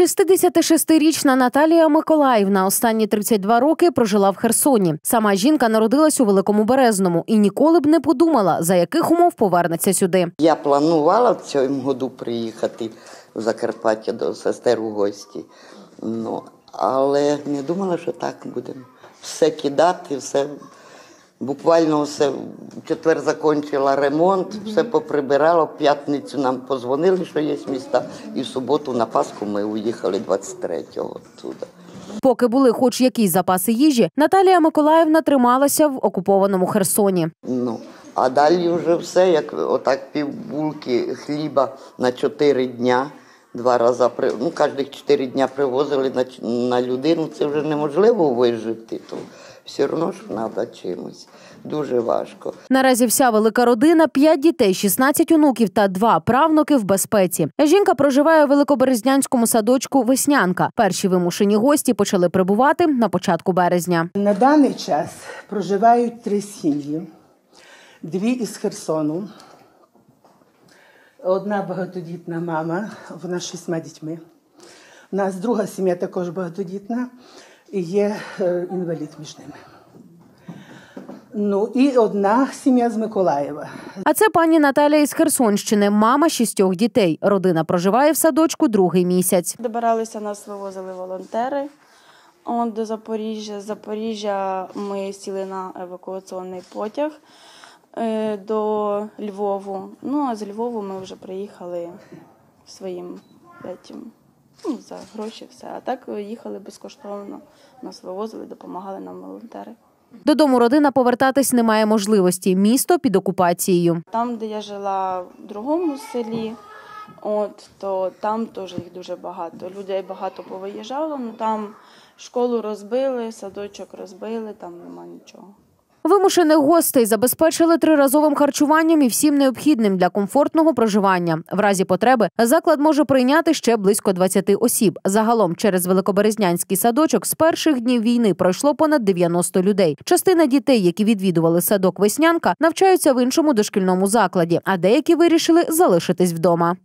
66-річна Наталія Миколаївна останні 32 роки прожила в Херсоні. Сама жінка народилась у Великому Березному і ніколи б не подумала, за яких умов повернеться сюди. Я планувала в цьому году приїхати в Закарпаття до сестер у гості. Ну, але не думала, що так будемо. Все кидати, все. Буквально все в четвер закінчила ремонт, все поприбирала. В п'ятницю нам позвонили, що є міста. І в суботу на Пасху ми уїхали 23-го туди. Поки були хоч якісь запаси їжі, Наталія Миколаївна трималася в окупованому Херсоні. Ну, а далі вже все, як отак півбулки хліба на 4 дня. Два рази ну, кожних 4 дня привозили на, на людину. Це вже неможливо вижити. То все одно ж треба чимось. Дуже важко. Наразі вся велика родина, п'ять дітей, 16 онуків та два правнуки в безпеці. Жінка проживає у великоберезнянському садочку Веснянка. Перші вимушені гості почали прибувати на початку березня. На даний час проживають три сім'ї: дві із Херсону. Одна багатодітна мама, вона з шістьма дітьми. У нас друга сім'я також багатодітна і є е, інвалід між ними. Ну і одна сім'я з Миколаєва. А це пані Наталія із Херсонщини, мама шістьох дітей. Родина проживає в садочку другий місяць. Добиралися, нас вивозили волонтери от, до Запоріжжя. З Запоріжжя ми сіли на евакуаційний потяг е, до Львову. Ну, а з Львову ми вже приїхали своїм этим, ну, за гроші, все. А так їхали безкоштовно. Нас вивозили, допомагали нам волонтери. Додому родина повертатись не має можливості. Місто під окупацією. Там, де я жила в другому селі, от, то там теж їх дуже багато. Людей багато повиїжджало, ну там школу розбили, садочок розбили, там нема нічого. Вимушених гостей забезпечили триразовим харчуванням і всім необхідним для комфортного проживання. В разі потреби заклад може прийняти ще близько 20 осіб. Загалом через великоберезнянський садочок з перших днів війни пройшло понад 90 людей. Частина дітей, які відвідували садок Веснянка, навчаються в іншому дошкільному закладі, а деякі вирішили залишитись вдома.